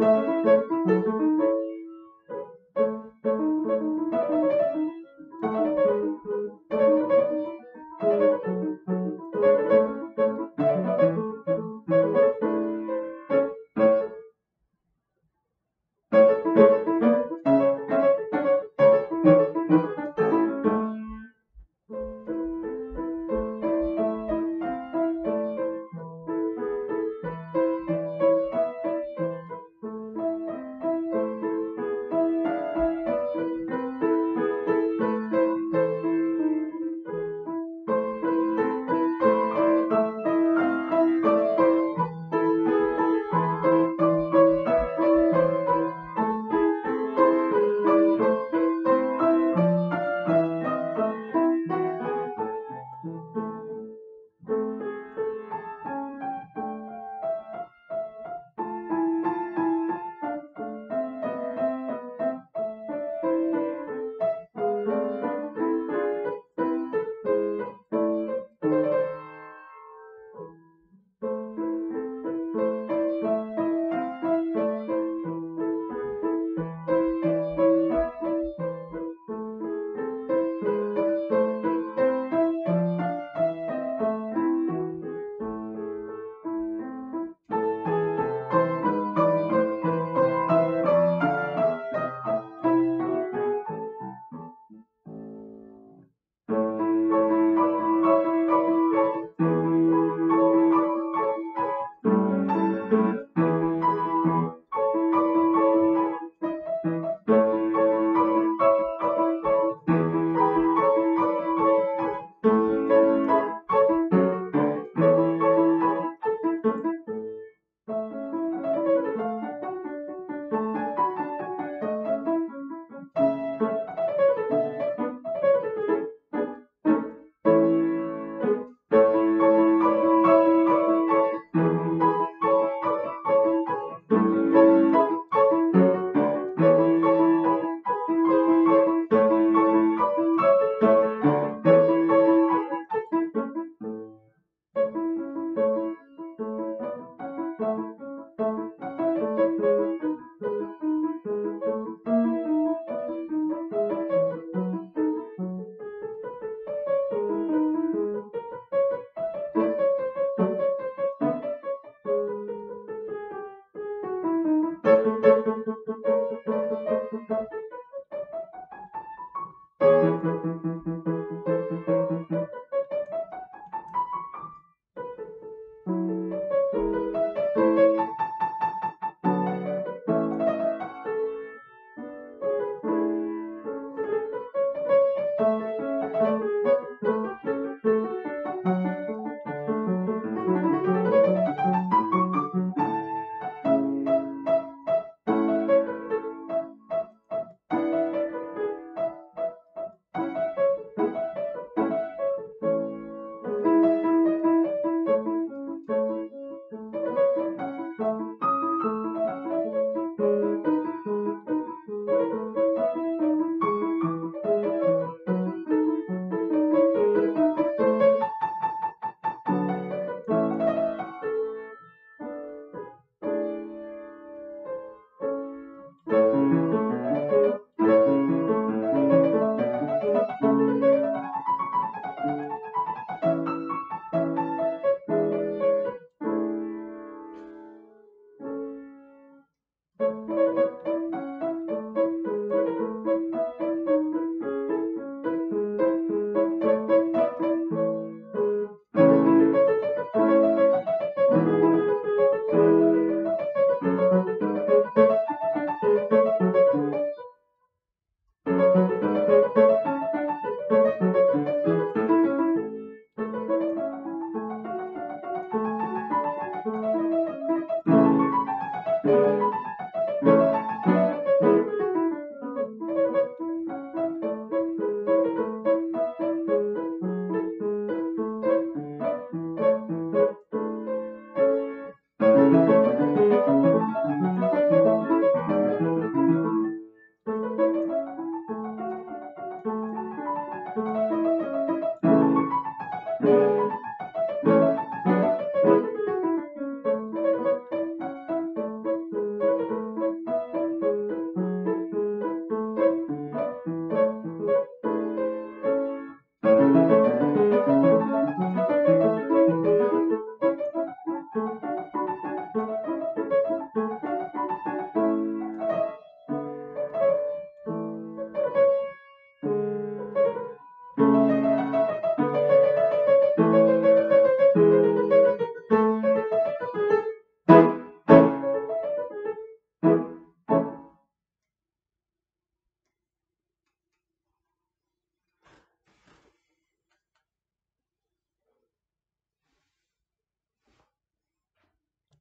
Música